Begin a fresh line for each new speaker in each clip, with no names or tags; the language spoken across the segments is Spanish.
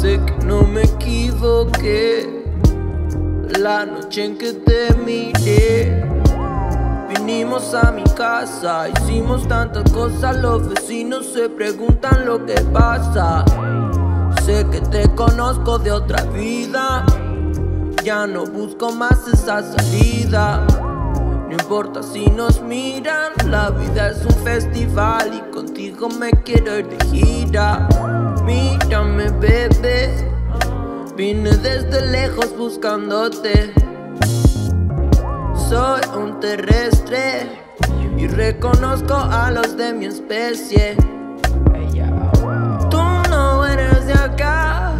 Sé que no me equivoqué la noche en que te miré. Vinimos a mi casa, hicimos tantas cosas, los vecinos se preguntan lo que pasa. Sé que te conozco de otra vida, ya no busco más esa salida. No importa si nos miran, la vida es un festival y contigo me quiero ir de gira. Vine desde lejos buscándote. Soy un terrestre y reconozco a los de mi especie. Tú no eres de acá,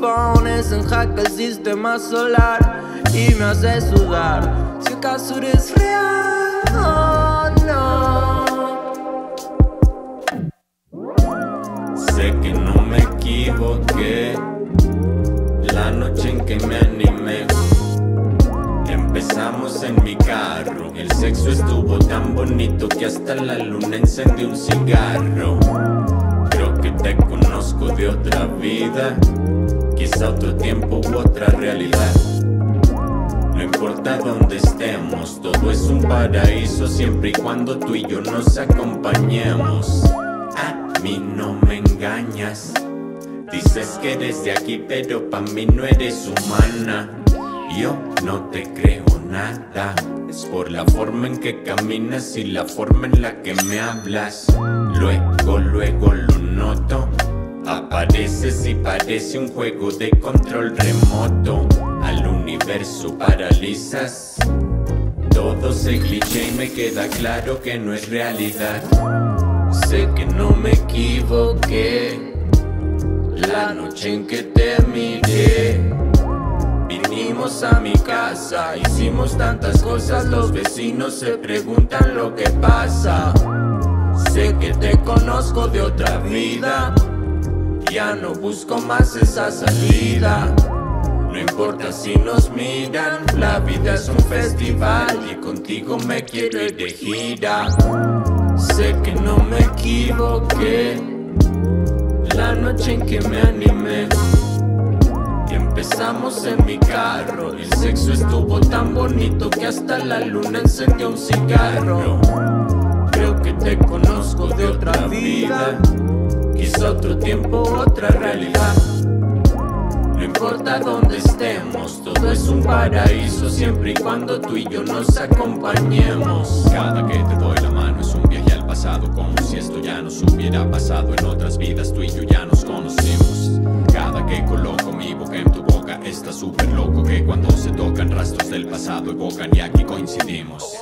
pones en jaque el sistema solar y me haces sudar. Si acaso eres real o no.
Sé que no me equivoqué noche en que me animé. Empezamos en mi carro, el sexo estuvo tan bonito que hasta la luna encendió un cigarro. Creo que te conozco de otra vida, quizá otro tiempo u otra realidad. No importa dónde estemos, todo es un paraíso siempre y cuando tú y yo nos acompañemos. A mí no me engañas. Dices que eres de aquí, pero pa' mí no eres humana. Yo no te creo nada. Es por la forma en que caminas y la forma en la que me hablas. Luego, luego lo noto. Apareces y parece un juego de control remoto. Al universo paralizas. Todo se cliché y me queda claro que no es realidad.
Sé que no me equivoqué la noche en que te miré. Vinimos a mi casa, hicimos tantas cosas, los vecinos se preguntan lo que pasa. Sé que te conozco de otra vida, ya no busco más esa salida. No importa si nos miran, la vida es un festival y contigo me quiero ir de gira. Sé que no me equivoqué la noche en que me animé. Y empezamos en mi carro. El sexo estuvo tan bonito que hasta la luna encendió un cigarro. Creo que te conozco de otra vida. Quizá otro tiempo, otra realidad. No importa dónde estemos, todo es un paraíso siempre y cuando tú y yo nos acompañemos.
Cada que te doy la mano es un viaje pasado, como si esto ya nos hubiera pasado en otras vidas, tú y yo ya nos conocimos. Cada que coloco mi boca en tu boca, está súper loco que cuando se tocan rastros del pasado evocan y aquí coincidimos.